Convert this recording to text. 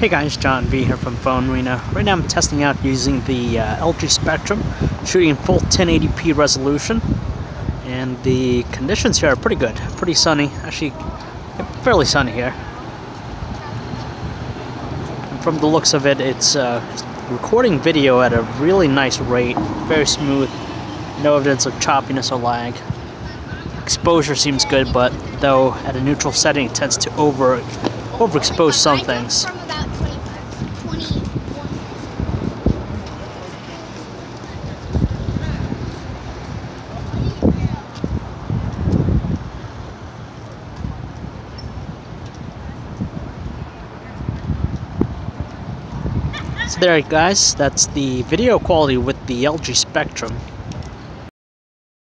Hey guys, John V here from Phone Arena. Right now I'm testing out using the uh, LG Spectrum, shooting in full 1080p resolution, and the conditions here are pretty good, pretty sunny, actually fairly sunny here. And from the looks of it, it's uh, recording video at a really nice rate, very smooth, no evidence of choppiness or lag. Exposure seems good, but though at a neutral setting it tends to over overexpose some things. So there guys, that's the video quality with the LG Spectrum.